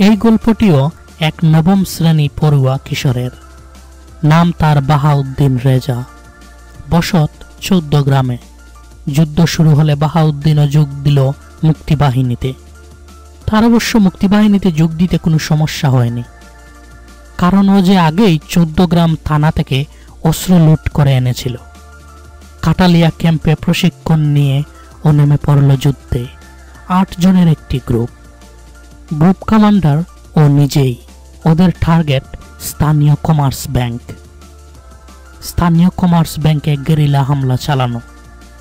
এই গল্পটিও এক নবম শ্রেণি পড়ুয়া কিশোরের। নাম তার বাহাউদ্দিন রেজা। বসত চৌদ্দ গ্রামে। যুদ্ধ শুরু হলে বাহাউদ্দিনও যোগ দিল মুক্তিবাহিনীতে। তার অবশ্য মুক্তিবাহিনীতে যোগ দিতে কোনো সমস্যা হয়নি। কারণ ও যে আগেই চৌদ্দ গ্রাম থানা থেকে অস্ত্র লুট করে এনেছিল। কাটালিয়া ক্যাম্পে প্রশিক্ষণ নিয়ে ও নেমে পড়ল যুদ্ধে। আট জনের একটি গ্রুপ। গ্রুপ কমান্ডার ও নিজেই ওদের টার্গেট স্থানীয় কমার্স ব্যাংক স্থানীয় কমার্স ব্যাংকে গেরিলা হামলা চালানো।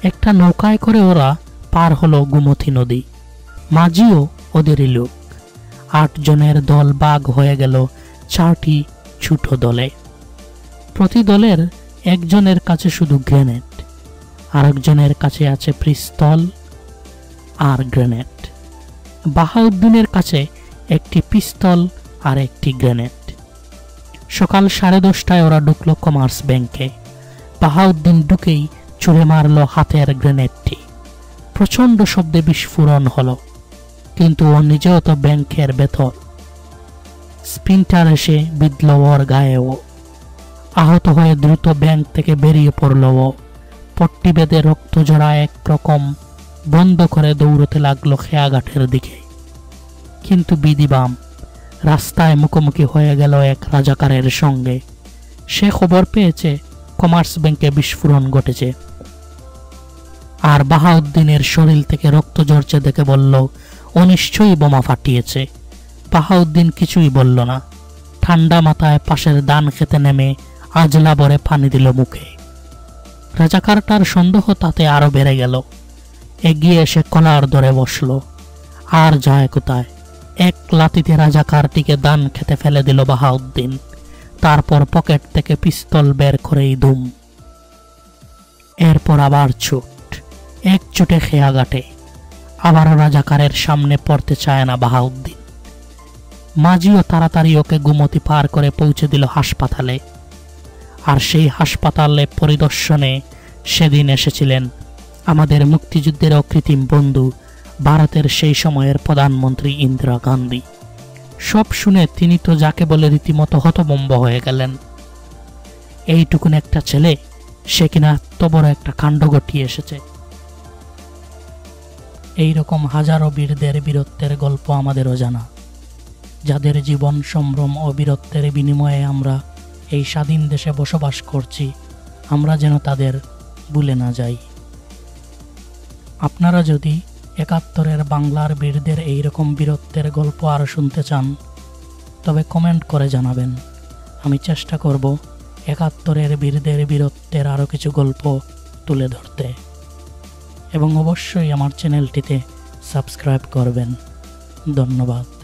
একটা নৌকায় করে ওরা পার হলো গুমথি নদী। মাঝিও ওদেরই লোক। আট জনের দল বাঘ হয়ে গেল চারটি ছোট দলে। প্রতি দলের একজনের কাছে শুধু গ্রেনেড আরেকজনের কাছে আছে পিস্তল আর গ্রেনেড বাহাউদ্দিনের কাছে একটি পিস্তল আর একটি গ্রেনেড। সকাল সাড়ে দশটায় ওরা ঢুকলো কমার্স ব্যাংকে। বাহাউদ্দিন ঢুকেই ছুঁড়ে মারল হাতের গ্রেনেডটি। প্রচণ্ড শব্দে বিস্ফোরণ হলো, কিন্তু ও নিজেও তো ব্যাংকের ভেতর স্পিনটার এসে বিঁধল ওর গায়েও আহত হয়ে দ্রুত ব্যাংক থেকে বেরিয়ে পড়ল ও। পট্টি বেঁধে রক্ত জড়া এক রকম বন্ধ করে দৌড়তে লাগল খেয়াঘাটের দিকে। কিন্তু বিধিবাম রাস্তায় মুখোমুখি হয়ে গেল এক রাজাকারের সঙ্গে। সে খবর পেয়েছে, কমার্স ব্যাংকে বিস্ফোরণ ঘটেছে। আর বাহাউদ্দিনের শরীর থেকে রক্ত ঝরছে দেখে বলল ও নিশ্চয়ই বোমা ফাটিয়েছে। বাহাউদ্দিন কিছুই বলল না। ঠান্ডা মাথায় পাশের দান খেতে নেমে আজলা ভরে পানি দিল মুখে। রাজাকারটার সন্দেহ তাতে আরও বেড়ে গেল। এগিয়ে এসে কলার ধরে বসল। আর যায় কোথায়? এক লাতিতে রাজাকারটিকে দান খেতে ফেলে দিল বাহাউদ্দিন। তারপর পকেট থেকে পিস্তল বের করেই ধুম। এরপর আবার ছুট। এক চুটে খেয়া গাটে আবারও রাজাকারের সামনে পড়তে চায় না বাহাউদ্দিন। মাঝিও তাড়াতাড়ি ওকে গুমতি পার করে পৌঁছে দিল হাসপাতালে। আর সেই হাসপাতালে পরিদর্শনে সেদিন এসেছিলেন আমাদের মুক্তিযুদ্ধের অকৃত্রিম বন্ধু ভারতের সেই সময়ের প্রধানমন্ত্রী ইন্দিরা গান্ধী। সব শুনে তিনি তো যাকে বলে রীতিমতো হতবম্ব হয়ে গেলেন। এইটুকুন একটা ছেলে, সে কিনা এত বড় একটা কাণ্ড ঘটিয়ে এসেছে। এই রকম হাজারো বীরদের বীরত্বের গল্প আমাদেরও জানা। যাদের জীবন সম্ভ্রম ও বীরত্বের বিনিময়ে আমরা এই স্বাধীন দেশে বসবাস করছি, আমরা যেন তাদের ভুলে না যাই। আপনারা যদি একাত্তরের বাংলার বীরদের এই রকম বীরত্বের গল্প আরও শুনতে চান, তবে কমেন্ট করে জানাবেন। আমি চেষ্টা করব একাত্তরের বীরদের বীরত্বের আরও কিছু গল্প তুলে ধরতে। এবং অবশ্যই আমার চ্যানেলটিতে সাবস্ক্রাইব করবেন। ধন্যবাদ।